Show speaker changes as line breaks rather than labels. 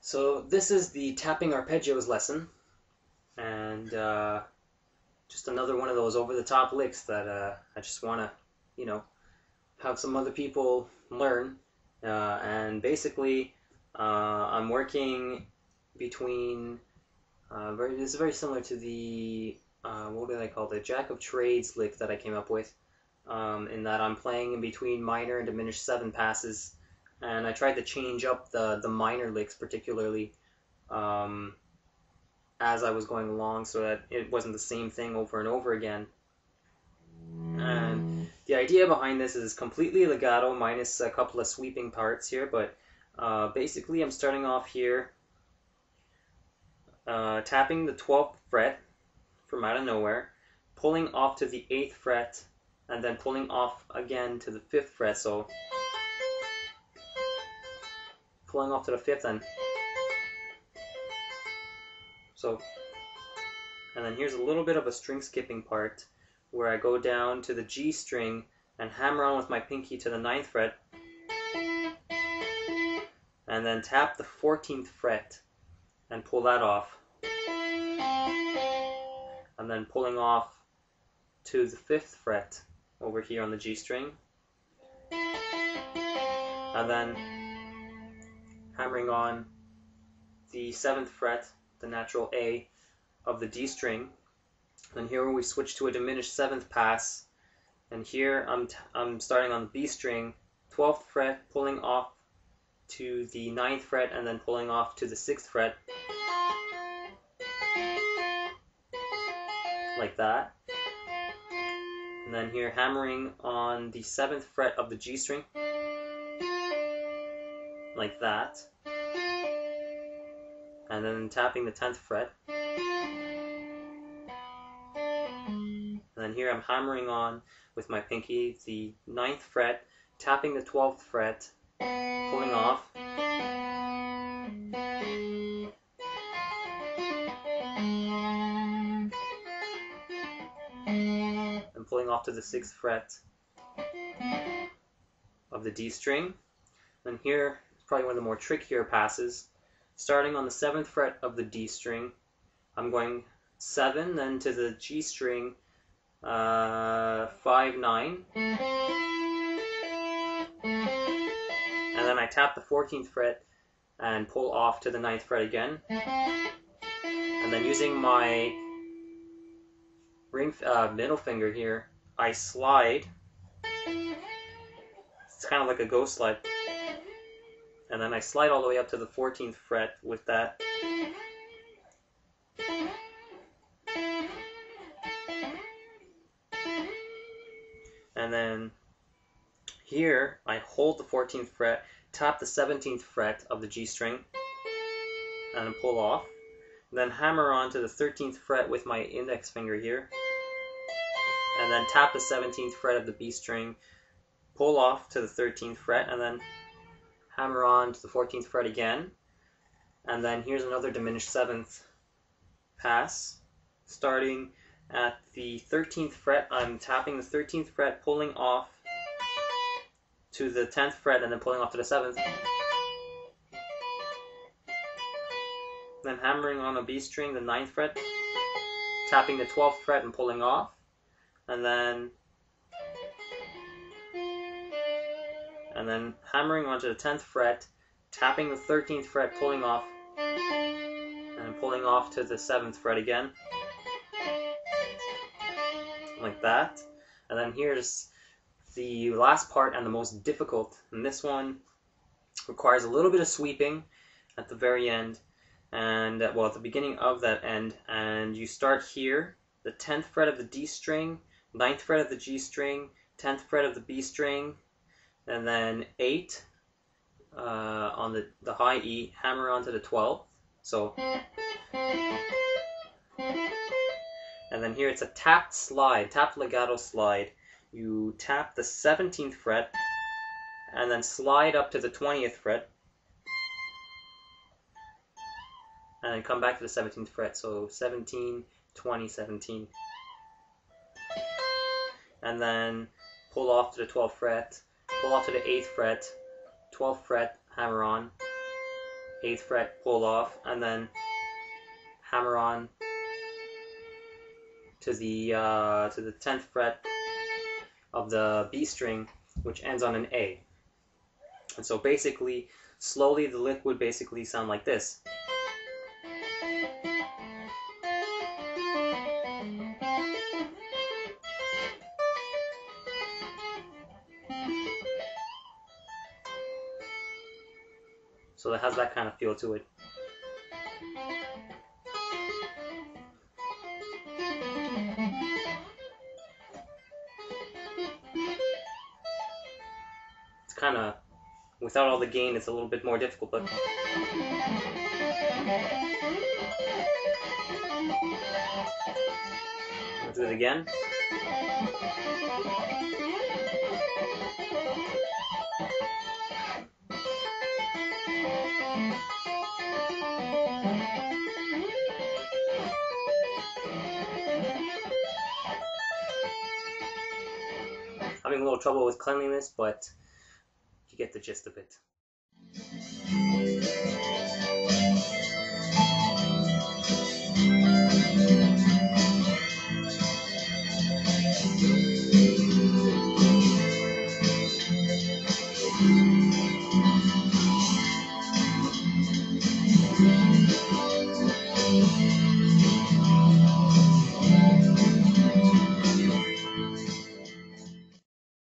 So this is the tapping arpeggios lesson, and uh, just another one of those over-the-top licks that uh, I just want to, you know, have some other people learn. Uh, and basically, uh, I'm working between. Uh, very, this is very similar to the uh, what do they call? The Jack of Trades lick that I came up with. Um, in that I'm playing in between minor and diminished seven passes and I tried to change up the the minor licks particularly um, as I was going along so that it wasn't the same thing over and over again. And the idea behind this is completely legato minus a couple of sweeping parts here, but uh, basically I'm starting off here uh, tapping the 12th fret from out of nowhere, pulling off to the 8th fret, and then pulling off again to the 5th fret. So pulling off to the fifth and so and then here's a little bit of a string skipping part where I go down to the G string and hammer on with my pinky to the ninth fret and then tap the 14th fret and pull that off and then pulling off to the 5th fret over here on the G string. And then hammering on the seventh fret, the natural A of the D string. And here we switch to a diminished seventh pass. And here I'm, I'm starting on the B string, 12th fret, pulling off to the ninth fret, and then pulling off to the 6th fret. Like that. And then here hammering on the 7th fret of the G string like that. And then tapping the 10th fret. And then here I'm hammering on with my pinky the 9th fret, tapping the 12th fret, pulling off. And pulling off to the 6th fret of the D string. And here probably one of the more trickier passes. Starting on the 7th fret of the D string, I'm going 7, then to the G string, uh, 5, 9. And then I tap the 14th fret and pull off to the 9th fret again. And then using my ring uh, middle finger here, I slide. It's kind of like a ghost slide and then I slide all the way up to the 14th fret with that. And then here I hold the 14th fret, tap the 17th fret of the G string, and pull off. Then hammer on to the 13th fret with my index finger here, and then tap the 17th fret of the B string, pull off to the 13th fret, and then hammer on to the 14th fret again, and then here's another diminished 7th pass. Starting at the 13th fret, I'm tapping the 13th fret, pulling off to the 10th fret, and then pulling off to the 7th. Then hammering on a B string, the 9th fret, tapping the 12th fret and pulling off, and then and then hammering onto the 10th fret, tapping the 13th fret, pulling off, and pulling off to the 7th fret again, like that. And then here's the last part and the most difficult, and this one requires a little bit of sweeping at the very end, and uh, well, at the beginning of that end, and you start here, the 10th fret of the D string, 9th fret of the G string, 10th fret of the B string, and then 8 uh, on the, the high E, hammer onto the 12th. So, and then here it's a tapped slide, tapped legato slide. You tap the 17th fret and then slide up to the 20th fret and then come back to the 17th fret. So 17, 20, 17. And then pull off to the 12th fret pull off to the 8th fret, 12th fret, hammer on, eighth fret, pull off, and then hammer on to the uh, to the tenth fret of the B string, which ends on an A. And so basically, slowly the lick would basically sound like this. So it has that kind of feel to it. It's kind of, without all the gain, it's a little bit more difficult, but... Let's do it again. Trouble with cleanliness, but you get the gist of it.